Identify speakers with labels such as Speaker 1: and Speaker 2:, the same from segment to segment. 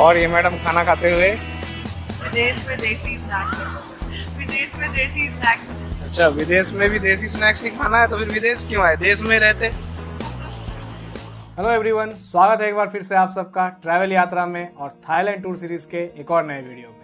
Speaker 1: और ये मैडम खाना खाते हुए।
Speaker 2: विदेश में देसी स्नैक्स विदेश में देसी स्नैक्स
Speaker 1: अच्छा विदेश में भी देसी स्नैक्स ही खाना है तो फिर विदेश क्यों आए? देश में रहते।
Speaker 3: हेलो एवरीवन स्वागत है एक बार फिर से आप सबका ट्रैवल यात्रा में और थाईलैंड टूर सीरीज़ के एक और नए वीडियो में।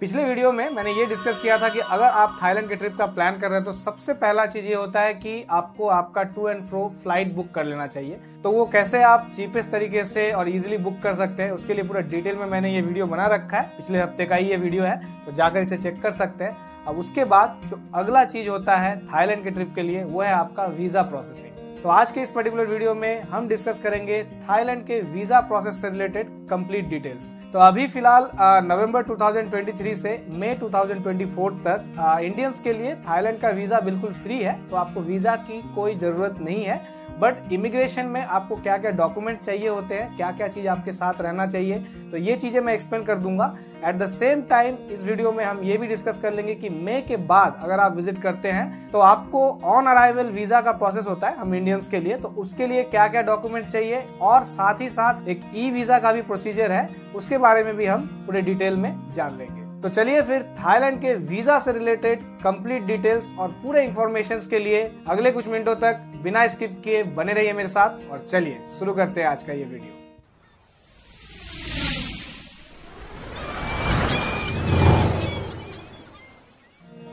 Speaker 3: पिछले वीडियो में मैंने ये डिस्कस किया था कि अगर आप थाईलैंड के ट्रिप का प्लान कर रहे हैं तो सबसे पहला चीज़ ये होता है कि आपको आपका to and fro flight book कर लेना चाहिए। तो वो कैसे आप चीपेस्ट तरीके से और इजीली बुक कर सकते हैं, उसके लिए पूरा डिटेल में मैंने ये वीडियो बना रखा है। पिछले हफ़्ते का ही ये वीडियो है तो जाकर इसे चेक कर सकते हैं। अब उसके बाद जो अगला चीज़ होता है थाईलैंड के ट्रिप के लिए, वो है आपका वीज़ा प्रोसेसिंग तो आज के इस पर्टिकुलर वीडियो में हम डिस्कस करेंगे थाईलैंड के वीज़ा प्रोसेस से रिलेटेड कंप्लीट डिटेल्स तो अभी फ़िलहाल नवंबर 2023 से मई 2024 तक इंडियंस के लिए थाईलैंड का वीज़ा बिल्कुल फ्री है तो आपको वीज़ा की कोई ज़रूरत नहीं है। बट इमिग्रेशन में आपको क्या क्या डॉक्यूमेंट चाहिए होते हैं क्या क्या चीज़ आपके साथ रहना चाहिए तो ये चीज़ें मैं एक्सप्लेन कर दूँगा। एट द सेम टाइम इस वीडियो में हम ये भी डिस्कस कर लेंगे कि मई के बाद अगर आप विज़िट करते हैं तो आपको ऑन अराइवल वीज़ा का प्रोसेस होता है, हम इंडियंस के लिए तो उसके लिए क्या क्या डॉक्यूमेंट चाहिए, और साथ ही साथ एक ई वीज़ा का भी प्रोसीजर है, उसके बारे में भी हम पूरे डिटेल में जान लेंगे। तो चलिए फिर थाईलैंड के वीज़ा से रिलेटेड कंप्लीट डिटेल्स और पूरे इंफॉर्मेशन के लिए अगले कुछ मिनटों तक बिना स्किप किए बने रहिए मेरे साथ और चलिए शुरू करते हैं आज का ये वीडियो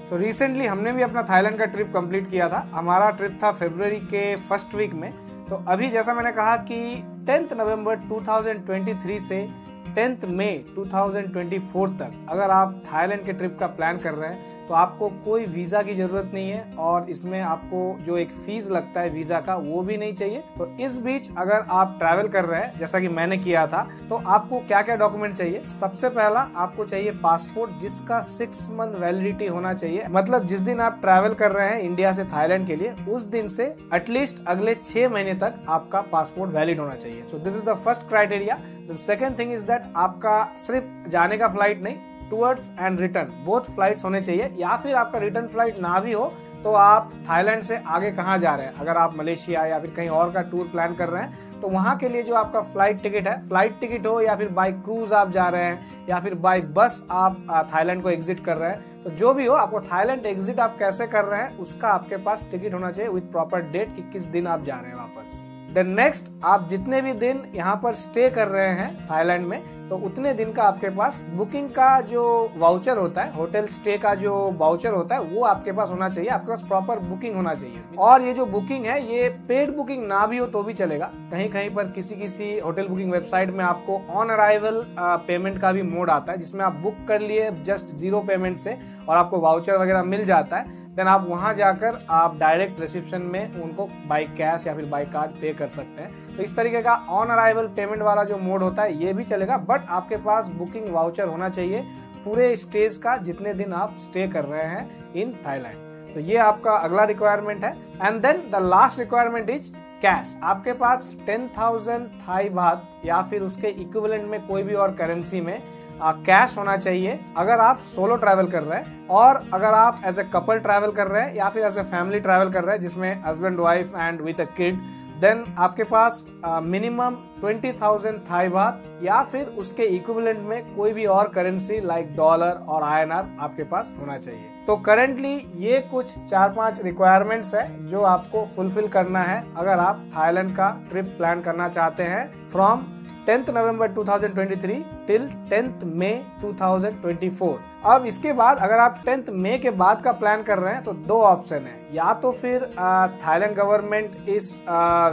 Speaker 3: तो रिसेंटली हमने भी अपना थाईलैंड का ट्रिप कंप्लीट किया था। हमारा ट्रिप था फरवरी के फ़र्स्ट वीक में। तो अभी जैसा मैंने कहा कि टेंथ नवंबर 2023 से टेंथ मई 2024 तक अगर आप थाईलैंड के ट्रिप का प्लान कर रहे हैं तो आपको कोई वीज़ा की ज़रूरत नहीं है और इसमें आपको जो एक फ़ीस लगता है वीज़ा का, वो भी नहीं चाहिए। तो इस बीच अगर आप ट्रैवल कर रहे हैं, जैसा कि मैंने किया था तो आपको क्या क्या डॉक्यूमेंट चाहिए? सबसे पहला आपको चाहिए पासपोर्ट जिसका सिक्स मंथ वैलिडिटी होना चाहिए। मतलब जिस दिन आप ट्रैवल कर रहे हैं इंडिया से थाईलैंड के लिए, उस दिन से एटलीस्ट अगले छह महीने तक आपका पासपोर्ट वैलिड होना चाहिए। So this is the first criteria second thing is that आपका सिर्फ़ जाने का फ़्लाइट नहीं towards and return both flights होने चाहिए, या फिर आपका रिटर्न फ़्लाइट ना भी हो तो आप थाईलैंड से आगे कहाँ जा रहे हैं? अगर आप मलेशिया या फिर कहीं और का टूर प्लान कर रहे हैं तो वहाँ के लिए जो आपका फ़्लाइट टिकट है फ़्लाइट टिकट हो या फिर बाय क्रूज आप जा रहे हैं, या फिर बाय बस आप थाईलैंड को एग्जिट कर रहे हैं तो जो भी हो, आपको थाईलैंड एग्जिट आप कैसे कर रहे हैं, उसका आपके पास टिकट होना चाहिए विथ प्रॉपर डेट कि किस दिन आप जा रहे हैं वापस। देन नेक्स्ट आप जितने भी दिन यहाँ पर स्टे कर रहे हैं थाईलैंड में तो उतने दिन का आपके पास बुकिंग का जो वाउचर होता है होटल स्टे का जो वाउचर होता है, वो आपके पास होना चाहिए। आपके पास प्रॉपर बुकिंग होना चाहिए। और ये जो बुकिंग है, ये पेड बुकिंग ना भी हो तो भी चलेगा। कहीं कहीं पर किसी किसी होटल बुकिंग वेबसाइट में आपको ऑन अराइवल पेमेंट का भी मोड आता है, जिसमें आप बुक कर लिए जस्ट ज़ीरो पेमेंट से और आपको वाउचर वगैरह मिल जाता है देन आप वहाँ जाकर आप डायरेक्ट रिसिप्शन में उनको बाई कैश या फिर बाई कार्ड पे कर सकते हैं। तो इस तरीके का ऑन अराइवल पेमेंट वाला जो मोड होता है, ये भी चलेगा बट आपके पास बुकिंग वाउचर होना चाहिए पूरे स्टेज का जितने दिन आप स्टे कर रहे हैं इन थाईलैंड। तो ये आपका अगला रिक्वायरमेंट है। And then the last requirement is cash आपके पास टेन थाउज़ेंड थाई बात या फिर उसके इक्विवेलेंट में कोई भी और करेंसी में कैश होना चाहिए। अगर आप सोलो ट्रैवल कर रहे हैं और अगर आप एज ए कपल ट्रैवल कर रहे हैं या फिर एज ए फैमिली ट्रैवल कर रहे हैं, जिसमें husband wife and with a kid then आपके पास minimum twenty thousand Thai baht, या फिर उसके इक्विवेलेंट में कोई भी और करेंसी लाइक डॉलर और आईएनआर आपके पास होना चाहिए। तो करेंटली ये कुछ चार पाँच रिक्वायरमेंट्स है जो आपको फुलफिल करना है अगर आप थाईलैंड का ट्रिप प्लान करना चाहते हैं from tenth November 2023 till tenth May 2024 अब इसके बाद अगर आप टेंथ मई के बाद का प्लान कर रहे हैं तो दो ऑप्शन है। या तो फिर थाईलैंड गवर्नमेंट इस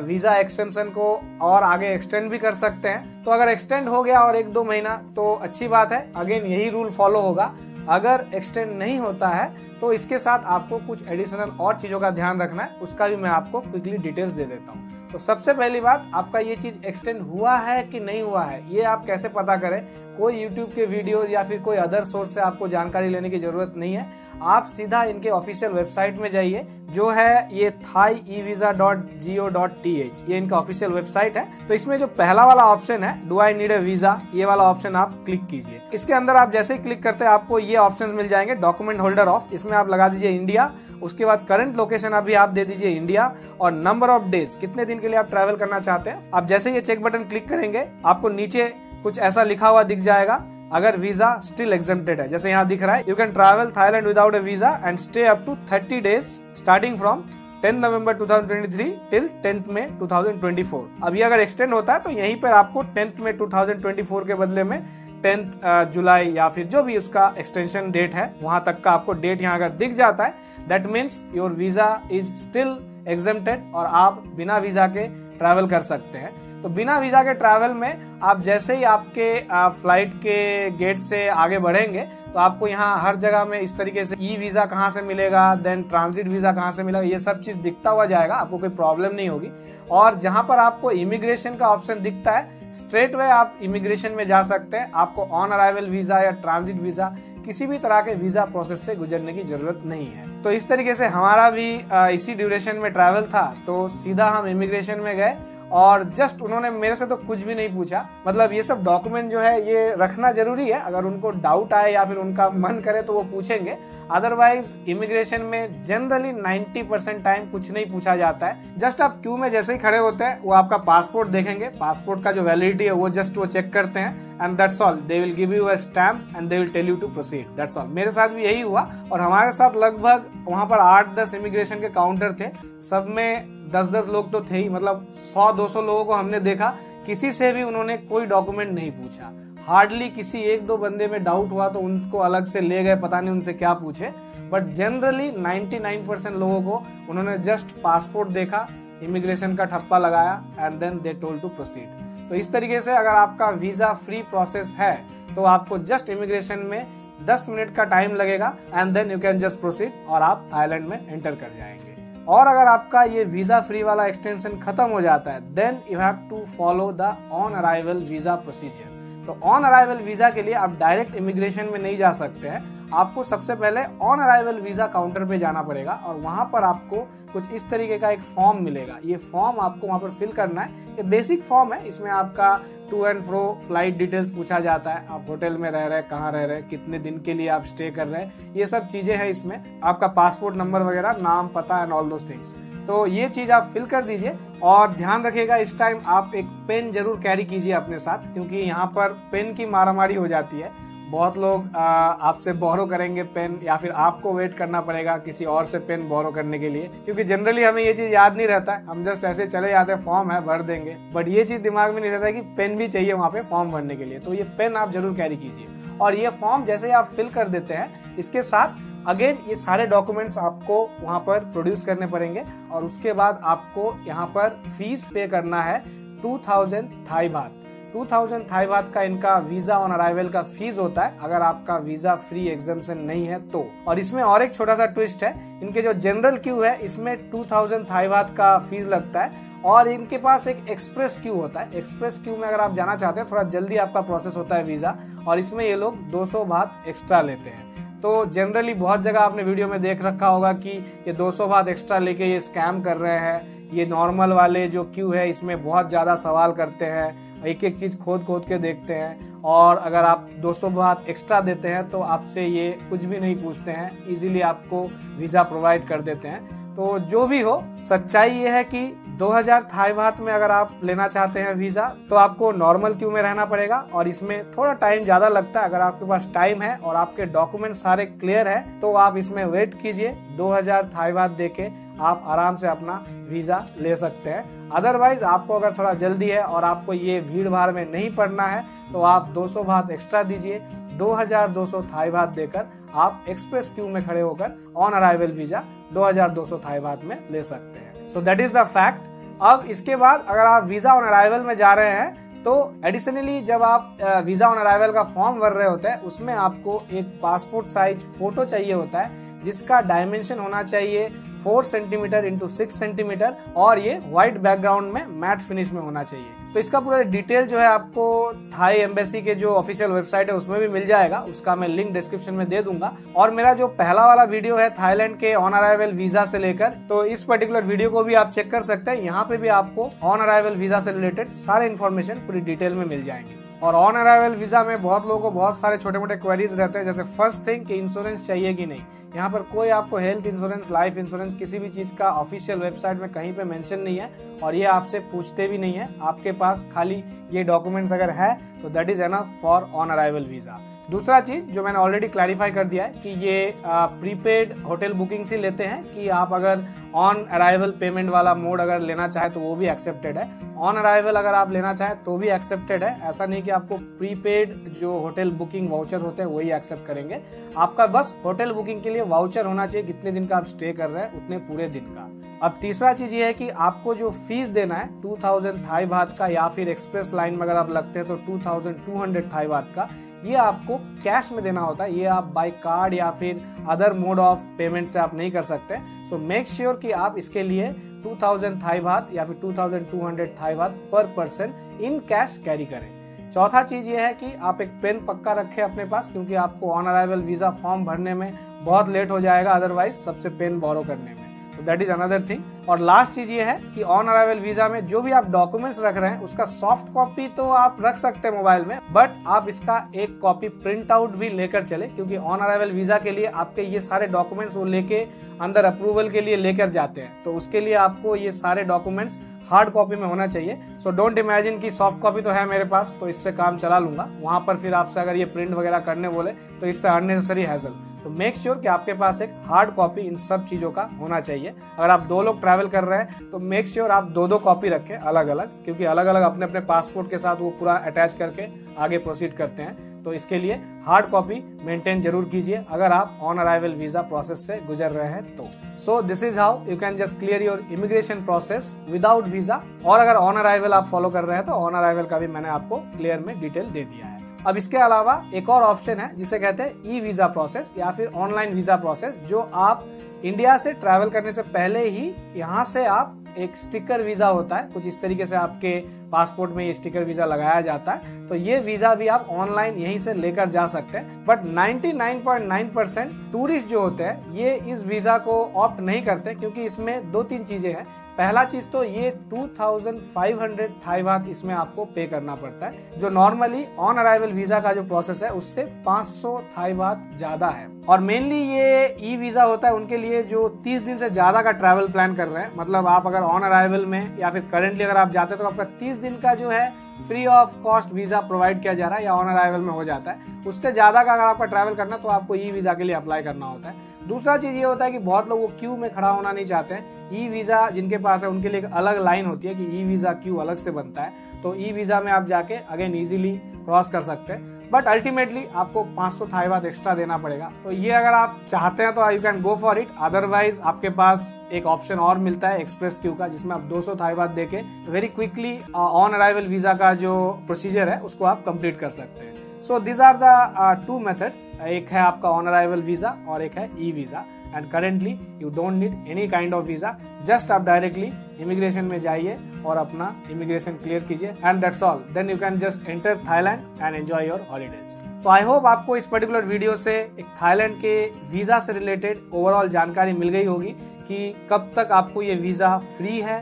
Speaker 3: वीज़ा एक्सटेंशन को और आगे एक्सटेंड भी कर सकते हैं। तो अगर एक्सटेंड हो गया और एक दो महीना तो अच्छी बात है। अगेन यही रूल फॉलो होगा। अगर एक्सटेंड नहीं होता है तो इसके साथ आपको कुछ एडिशनल और चीज़ों का ध्यान रखना है। उसका भी मैं आपको क्विकली डिटेल्स दे देता हूँ। तो सबसे पहली बात, आपका ये चीज़ एक्सटेंड हुआ है कि नहीं हुआ है? ये आप कैसे पता करें? कोई यूट्यूब के वीडियो या फिर कोई अदर सोर्स से आपको जानकारी लेने की ज़रूरत नहीं है, आप सीधा इनके ऑफिशियल वेबसाइट में जाइए, जो है ये Thai e visa dot G O dot T H ये इनका ऑफिशियल वेबसाइट है। तो इसमें जो पहला वाला ऑप्शन है do I need a visa ये वाला ऑप्शन आप क्लिक कीजिए। इसके अंदर आप जैसे ही क्लिक करते हैं, आपको ये ऑप्शन मिल जाएँगे डॉक्यूमेंट होल्डर ऑफ़ इसमें आप लगा दीजिए इंडिया उसके बाद करंट लोकेशन अभी आप दे दीजिए इंडिया और नंबर ऑफ़ डेज़ कितने दिन के लिए आप ट्रेवल करना चाहते हैं। आप जैसे ये चेक बटन क्लिक करेंगे, आपको नीचे कुछ ऐसा लिखा हुआ दिख जाएगा, अगर वीज़ा स्टिल एग्जेप्टेड है। जैसे यहाँ दिख रहा है you can travel Thailand without a visa and stay up to thirty days starting from 10 November 2023 till 10th May 2024 अभी अगर एक्सटेंड होता है तो यहीं पर आपको 10th में 2024 के बदले में टेंथ जुलाई या फिर जो भी उसका एक्सटेंशन डेट है, वहाँ तक का आपको डेट यहाँ अगर दिख जाता है that means your visa is still exempted और आप बिना वीज़ा के ट्रैवल कर सकते हैं। तो बिना वीज़ा के ट्रैवल में आप जैसे ही आपके फ़्लाइट के गेट से आगे बढ़ेंगे तो आपको यहाँ हर जगह में इस तरीके से ई वीज़ा कहाँ से मिलेगा, देन ट्रांजिट वीज़ा कहाँ से मिलेगा, ये सब चीज़ दिखता हुआ जाएगा, आपको कोई प्रॉब्लम नहीं होगी। और जहाँ पर आपको इमिग्रेशन का ऑप्शन दिखता है, स्ट्रेट वे आप इमिग्रेशन में जा सकते हैं, आपको ऑन अराइवल वीज़ा या ट्रांजिट वीज़ा, किसी भी तरह के वीज़ा प्रोसेस से गुजरने की ज़रूरत नहीं है। तो इस तरीके से हमारा भी इसी ड्यूरेशन में ट्रैवल था तो सीधा हम इमिग्रेशन में गए और जस्ट उन्होंने मेरे से तो कुछ भी नहीं पूछा। मतलब ये सब डॉक्यूमेंट जो है, ये रखना ज़रूरी है। अगर उनको डाउट आए या फिर उनका मन करे तो वो पूछेंगे। अदरवाइज़ इमिग्रेशन में जनरली 90 परसेंट टाइम कुछ नहीं पूछा जाता है। जस्ट आप क्यू में जैसे ही खड़े होते हैं, वो आपका पासपोर्ट देखेंगे। पासपोर्ट का जो वैलिडिटी है, वो जस्ट वो चेक करते हैं। And that's all they will give you a stamp and they will tell you to proceed that's all मेरे साथ भी यही हुआ। और हमारे साथ लगभग वहाँ पर आठ दस इमिग्रेशन के काउंटर थे। सब में दस दस लोग तो थे ही मतलब सौ दो सौ लोगों को हमने देखा, किसी से भी उन्होंने कोई डॉक्यूमेंट नहीं पूछा। हार्डली किसी एक दो बंदे में डाउट हुआ तो उनको अलग से ले गए, पता नहीं उनसे क्या पूछे। बट जनरली 99 परसेंट लोगों को उन्होंने जस्ट पासपोर्ट देखा, इमिग्रेशन का ठप्पा लगाया and then they told to proceed तो इस तरीके से अगर आपका वीज़ा फ्री प्रोसेस है तो आपको जस्ट इमिग्रेशन में 10 मिनट का टाइम लगेगा and then you can just proceed और आप थाईलैंड में एंटर कर जाएँगे। और अगर आपका ये वीज़ा फ्री वाला एक्सटेंशन खत्म हो जाता है then you have to follow the on arrival visa procedure तो ऑन अराइवल वीज़ा के लिए आप डायरेक्ट इमिग्रेशन में नहीं जा सकते हैं। आपको सबसे पहले ऑन अराइवल वीज़ा काउंटर पे जाना पड़ेगा और वहाँ पर आपको कुछ इस तरीके का एक फॉर्म मिलेगा। ये फॉर्म आपको वहाँ पर फिल करना है। ये बेसिक फॉर्म है। इसमें आपका to and fro flight details पूछा जाता है। आप होटल में रह रहे हैं, कहाँ रह रहे हैं, कितने दिन के लिए आप स्टे कर रहे हैं, ये सब चीज़ें हैं इसमें। आपका पासपोर्ट नंबर वगैरह, नाम, पता एंड ऑल दो थिंग्स तो ये चीज़ आप फिल कर दीजिए और ध्यान रखिएगा, इस टाइम आप एक पेन ज़रूर कैरी कीजिए अपने साथ, क्योंकि यहाँ पर पेन की मारामारी हो जाती है। बहुत लोग आपसे बोरो करेंगे पेन या फिर आपको वेट करना पड़ेगा किसी और से पेन बोरो करने के लिए। क्योंकि जनरली हमें ये चीज़ याद नहीं रहता है। हम जस्ट ऐसे चले जाते हैं फॉर्म है, भर देंगे। बट ये चीज़ दिमाग में नहीं रहता है कि पेन भी चाहिए वहाँ पे फॉर्म भरने के लिए। तो ये पेन आप ज़रूर कैरी कीजिए। और ये फॉर्म जैसे आप फिल कर देते हैं, इसके साथ अगेन ये सारे डॉक्यूमेंट्स आपको वहाँ पर प्रोड्यूस करने पड़ेंगे। और उसके बाद आपको यहाँ पर फ़ीस पे करना है two thousand Thai baht two thousand Thai baht का इनका वीज़ा ऑन अराइवल का फ़ीस होता है। अगर आपका वीज़ा फ्री एग्जामेशन नहीं है तो। और इसमें और एक छोटा सा ट्विस्ट है, इनके जो जनरल क्यू है, इसमें टू थाउज़ेंड थाई बात का फ़ीस लगता है। और इनके पास एक एक्सप्रेस क्यू होता है। एक्सप्रेस क्यू में अगर आप जाना चाहते हैं, थोड़ा जल्दी आपका प्रोसेस होता है वीज़ा। और इसमें ये लोग 200 भात एक्स्ट्रा लेते हैं। तो जनरली बहुत जगह आपने वीडियो में देख रखा होगा कि ये 200 बात एक्स्ट्रा लेके ये स्कैम कर रहे हैं। ये नॉर्मल वाले जो क्यू है, इसमें बहुत ज़्यादा सवाल करते हैं। एक एक चीज़ खोद खोद के देखते हैं। और अगर आप 200 बात एक्स्ट्रा देते हैं तो आपसे ये कुछ भी नहीं पूछते हैं। इजीली आपको वीज़ा प्रोवाइड कर देते हैं। तो जो भी हो, सच्चाई ये है कि 2000 थाई बात में अगर आप लेना चाहते हैं वीज़ा तो आपको नॉर्मल क्यू में रहना पड़ेगा और इसमें थोड़ा टाइम ज़्यादा लगता है। अगर आपके पास टाइम है और आपके डॉक्यूमेंट सारे क्लियर है तो आप इसमें वेट कीजिए। 2000 थाई बात देके आप आराम से अपना वीज़ा ले सकते हैं। अदरवाइज़ आपको अगर थोड़ा जल्दी है और आपको ये भीड़ भाड़ में नहीं पड़ना है तो आप 200 भात एक्स्ट्रा दीजिए। 2200 थाई भात देकर आप एक्सप्रेस क्यू में खड़े होकर ऑन अराइवल वीज़ा 2200 थाई भात में ले सकते हैं। So that is the fact अब इसके बाद अगर आप वीज़ा ऑन अराइवल में जा रहे हैं तो एडिशनली जब आप वीज़ा ऑन अराइवल का फॉर्म भर रहे होते हैं, उसमें आपको एक पासपोर्ट साइज़ फ़ोटो चाहिए होता है, जिसका डायमेंशन होना चाहिए four centimeter into six centimeter और ये व्हाइट बैकग्राउंड में मैट फिनिश में होना चाहिए। तो इसका पूरा डिटेल जो है आपको थाई एम्बेसी के जो ऑफिशियल वेबसाइट है, उसमें भी मिल जाएगा। उसका मैं लिंक डिस्क्रिप्शन में दे दूँगा। और मेरा जो पहला वाला वीडियो है थाईलैंड के ऑन अराइवल वीज़ा से लेकर तो इस पर्टिकुलर वीडियो को भी आप चेक कर सकते हैं। यहाँ पे भी आपको ऑन अराइवल वीज़ा से रिलेटेड सारे इन्फॉर्मेशन पूरी डिटेल में मिल जाएँगे। और ऑन अराइवल वीज़ा में बहुत लोगों को बहुत सारे छोटे मोटे क्वेरीज रहते हैं, जैसे फ़र्स्ट थिंग कि इंश्योरेंस चाहिए कि नहीं। यहाँ पर कोई आपको हेल्थ इंश्योरेंस लाइफ इंश्योरेंस किसी भी चीज़ का ऑफिशियल वेबसाइट में कहीं पे मेंशन नहीं है और ये आपसे पूछते भी नहीं है। आपके पास खाली ये डॉक्यूमेंट्स अगर है तो that is enough for on arrival visa दूसरा चीज़ जो मैंने ऑलरेडी क्लैरिफाई कर दिया है कि ये प्रीपेड होटल बुकिंग से लेते हैं कि आप अगर ऑन अराइवल पेमेंट वाला मोड अगर लेना चाहे तो वो भी एक्सेप्टेड है। ऑन अराइवल अगर आप लेना चाहें तो भी एक्सेप्टेड है। ऐसा नहीं कि आपको प्रीपेड जो होटल बुकिंग वाउचर होते हैं, वही एक्सेप्ट करेंगे। आपका बस होटल बुकिंग के लिए वाउचर होना चाहिए, कितने दिन का आप स्टे कर रहे हैं, उतने पूरे दिन का। अब तीसरा चीज़ ये है कि आपको जो फ़ीस देना है 2000 थाई का या फिर एक्सप्रेस लाइन में अगर आप लगते हैं तो 2200 थाई भात का। ये आपको कैश में देना होता है। ये आप बाई कार्ड या फिर अदर मोड ऑफ़ पेमेंट से आप नहीं कर सकते। सो मेक श्योर कि आप इसके लिए 2000 थाई भात या फिर 2200 थाई भात पर पर्सन इन कैश कैरी करें। चौथा चीज़ ये है कि आप एक पेन पक्का रखें अपने पास, क्योंकि आपको ऑन अराइवल वीज़ा फॉर्म भरने में बहुत लेट हो जाएगा अदरवाइज़ सबसे पेन बोरो करने में। So that is another thing और लास्ट चीज़ ये है कि ऑन अराइवल वीज़ा में जो भी आप डॉक्यूमेंट्स रख रहे हैं, उसका सॉफ्ट कॉपी तो आप रख सकते हैं मोबाइल में बट आप इसका एक कॉपी प्रिंट आउट भी लेकर चले, क्योंकि ऑन अराइवल वीज़ा के लिए आपके ये सारे डॉक्यूमेंट्स वो लेके अंदर अप्रूवल के लिए लेकर जाते हैं। तो उसके लिए आपको ये सारे डॉक्यूमेंट्स हार्ड कॉपी में होना चाहिए। सो डोंट इमेजिन की सॉफ्ट कॉपी तो है मेरे पास तो इससे काम चला लूँगा। वहाँ पर फिर आपसे अगर ये प्रिंट वगैरह करने बोले तो इससे अननेसेसरी हैजल तो मेक श्योर sure कि आपके पास एक हार्ड कॉपी इन सब चीज़ों का होना चाहिए। अगर आप दो लोग ट्रैवल कर रहे हैं तो मेक श्योर sure आप दो दो कॉपी रखें अलग अलग क्योंकि अलग अलग अपने अपने पासपोर्ट के साथ वो पूरा अटैच करके आगे प्रोसीड करते हैं। तो इसके लिए हार्ड कॉपी मेंटेन ज़रूर कीजिए। अगर आप ऑन अराइवल वीज़ा प्रोसेस से गुजर रहे हैं तो। So this is how you can just clear your immigration process without visa और अगर ऑन अराइवल आप फॉलो कर रहे हैं तो ऑन अराइवल का भी मैंने आपको क्लियर में डिटेल दे दिया है। अब इसके अलावा एक और ऑप्शन है, जिसे कहते हैं ई वीज़ा प्रोसेस या फिर ऑनलाइन वीज़ा प्रोसेस जो आप इंडिया से ट्रैवल करने से पहले ही यहाँ से आप एक स्टिकर वीज़ा होता है। कुछ इस तरीके से आपके पासपोर्ट में ये स्टिकर वीज़ा लगाया जाता है। तो ये वीज़ा भी आप ऑनलाइन यहीं से लेकर जा सकते हैं। बट 99.9 परसेंट टूरिस्ट जो होते हैं, ये इस वीज़ा को ऑप्ट नहीं करते, क्योंकि इसमें दो तीन चीज़ें हैं। पहला चीज़ तो ये 2500 थाई बात इसमें आपको पे करना पड़ता है, जो नॉर्मली ऑन अराइवल वीज़ा का जो प्रोसेस है, उससे 500 थाई बात ज़्यादा है। और मेनली ये ई वीज़ा होता है, उनके लिए जो 30 दिन से ज़्यादा का ट्रैवल प्लान कर रहे हैं। मतलब आप अगर ऑन अराइवल में या फिर करेंटली अगर आप जाते हैं तो आपका 30 दिन का जो है free of cost visa provide किया जा रहा है या ऑन अराइवल में हो जाता है। उससे ज़्यादा का अगर आपका ट्रैवल करना तो आपको ई वीज़ा के लिए अप्लाई करना होता है। दूसरा चीज़ ये होता है कि बहुत लोग वो क्यू में खड़ा होना नहीं चाहते हैं। ई वीज़ा जिनके पास है, उनके लिए एक अलग लाइन होती है कि ई वीज़ा क्यू अलग से बनता है। तो ई वीज़ा में आप जाके अगेन इजीली क्रॉस कर सकते हैं। बट अल्टीमेटली आपको 500 थाई बात एक्स्ट्रा देना पड़ेगा। तो ये अगर आप चाहते हैं तो you can go for it otherwise आपके पास एक ऑप्शन और मिलता है एक्सप्रेस क्यू का, जिसमें आप 200 थाई बात देके very quickly on arrival visa का जो प्रोसीजर है, उसको आप कंप्लीट कर सकते हैं। So these are the two methods एक है आपका ऑन अराइवल वीज़ा और एक है e visa and currently you don't need any kind of visa just आप डायरेक्टली इमिग्रेशन में जाइए और अपना इमिग्रेशन क्लियर कीजिए. And that's all then you can just enter Thailand and enjoy your holidays तो आई होप आपको इस particular video से एक थाईलैंड के वीज़ा से रिलेटेड ओवरऑल जानकारी मिल गई होगी कि कब तक आपको ये वीज़ा फ्री है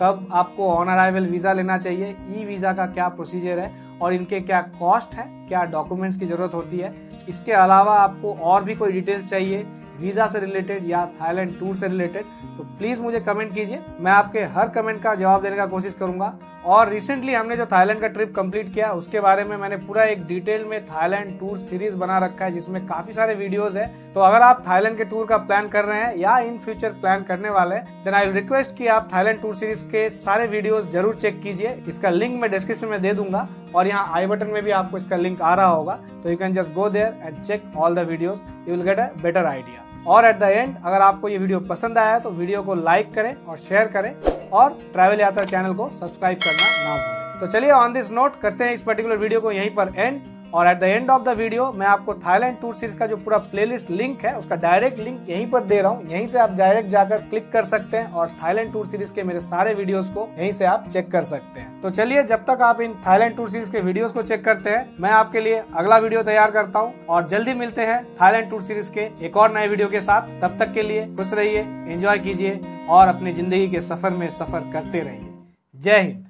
Speaker 3: कब आपको ऑन अराइवल वीज़ा लेना चाहिए, ई वीज़ा का क्या प्रोसीजर है और इनके क्या कॉस्ट है, क्या डॉक्यूमेंट्स की ज़रूरत होती है। इसके अलावा आपको और भी कोई डिटेल्स चाहिए वीज़ा से रिलेटेड या थाईलैंड टूर से रिलेटेड तो प्लीज़ मुझे कमेंट कीजिए। मैं आपके हर कमेंट का जवाब देने का कोशिश करूँगा। और रिसेंटली हमने जो थाईलैंड का ट्रिप कंप्लीट किया, उसके बारे में मैंने पूरा एक डिटेल में थाईलैंड टूर सीरीज़ बना रखा है, जिसमें काफ़ी सारे वीडियोस है। तो अगर आप थाईलैंड के टूर का प्लान कर रहे हैं या इन फ्यूचर प्लान करने वाले हैं देन आई रिक्वेस्ट की आप थाईलैंड टूर सीरीज़ के सारे वीडियो ज़रूर चेक कीजिए। इसका लिंक मैं डिस्क्रिप्शन में दे दूँगा और यहाँ आई बटन में भी आपको इसका लिंक आ रहा होगा। तो you can just go there and check all the you will get a better idea और एट द एंड अगर आपको ये वीडियो पसंद आया तो वीडियो को लाइक करें और शेयर करें और ट्रैवल यात्रा चैनल को सब्सक्राइब करना ना भूलें। तो चलिए ऑन दिस नोट करते हैं इस पर्टिकुलर वीडियो को, यहीं पर एंड और at the end of the video मैं आपको थाईलैंड टूर सीरीज़ का जो पूरा प्लेलिस्ट लिंक है, उसका डायरेक्ट लिंक यहीं पर दे रहा हूँ। यहीं से आप डायरेक्ट जाकर क्लिक कर सकते हैं और थाईलैंड टूर सीरीज़ के मेरे सारे वीडियोस को यहीं से आप चेक कर सकते हैं। तो चलिए, जब तक आप इन थाईलैंड टूर सीरीज़ के वीडियोस को चेक करते हैं, मैं आपके लिए अगला वीडियो तैयार करता हूँ और जल्दी मिलते हैं थाईलैंड टूर सीरीज़ के एक और नए वीडियो के साथ। तब तक के लिए खुश रहिए एंजॉय कीजिए और अपनी ज़िंदगी के सफ़र में सफ़र करते रहिए। जय हिंद।